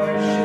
worship.